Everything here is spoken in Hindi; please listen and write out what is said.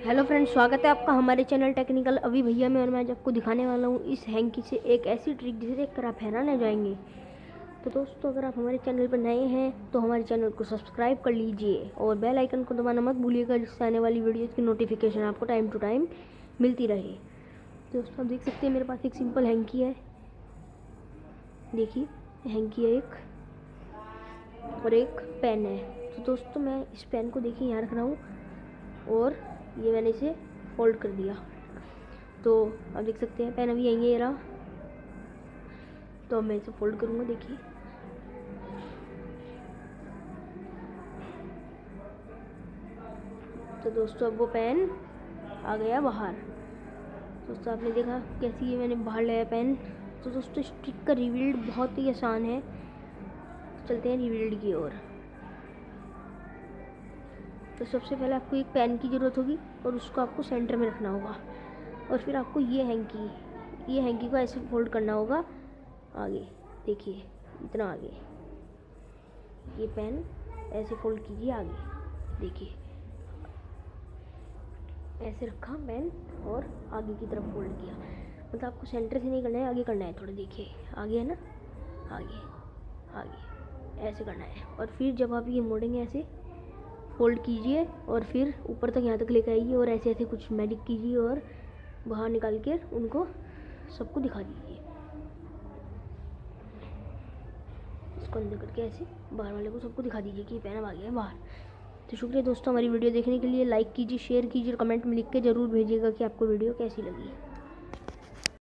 हेलो फ्रेंड्स स्वागत है आपका हमारे चैनल टेक्निकल अभी भैया में और मैं आज आपको दिखाने वाला हूँ इस हैंकी से एक ऐसी ट्रिक जिसे देखकर आप हैरान हो जाएँगे। तो दोस्तों, अगर आप हमारे चैनल पर नए हैं तो हमारे चैनल को सब्सक्राइब कर लीजिए और बेल आइकन को दबाना मत भूलिएगा, जिससे आने वाली वीडियोज़ की नोटिफिकेशन आपको टाइम टू टाइम मिलती रहे। दोस्तों, आप देख सकते हैं मेरे पास एक सिंपल हैंकी है। देखिए हैंकी है एक और एक पेन है। तो दोस्तों, मैं इस पेन को देखिए, यहाँ रख रहा हूँ और ये मैंने इसे फोल्ड कर दिया। तो आप देख सकते हैं पेन अभी यहीं है रहा तो अब मैं इसे फोल्ड करूँगा, देखिए। तो दोस्तों, अब वो पेन आ गया बाहर। दोस्तों, आपने देखा कैसी ये मैंने बाहर लाया पेन तो दोस्तों, इस ट्रिक का रिवील्ड बहुत ही आसान है। चलते हैं रिवील्ड की ओर। तो सबसे पहले आपको एक पेन की ज़रूरत होगी और उसको आपको सेंटर में रखना होगा। और फिर आपको ये हैंकी ये हैंकी को ऐसे फोल्ड करना होगा। आगे, देखिए, इतना आगे। ये पेन ऐसे फोल्ड कीजिए आगे, देखिए। ऐसे रखा, पेन और आगे की तरफ़ फोल्ड किया। मतलब आपको सेंटर से नहीं करना है, आगे करना है थोड़ा, देखिए। आगे है ना? आगे आगे, ऐसे करना है। और फिर जब आप ये मोड़ेंगे ऐसे फोल्ड कीजिए और फिर ऊपर तक यहाँ तक लेकर आइए और ऐसे ऐसे कुछ मैजिक कीजिए और बाहर निकाल के उनको सबको दिखा दीजिए। इसको अंदर करके ऐसे बाहर वाले को सबको दिखा दीजिए कि पेन आ गया है बाहर। तो शुक्रिया दोस्तों हमारी वीडियो देखने के लिए। लाइक कीजिए शेयर कीजिए और कमेंट में लिख के ज़रूर भेजिएगा कि आपको वीडियो कैसी लगी।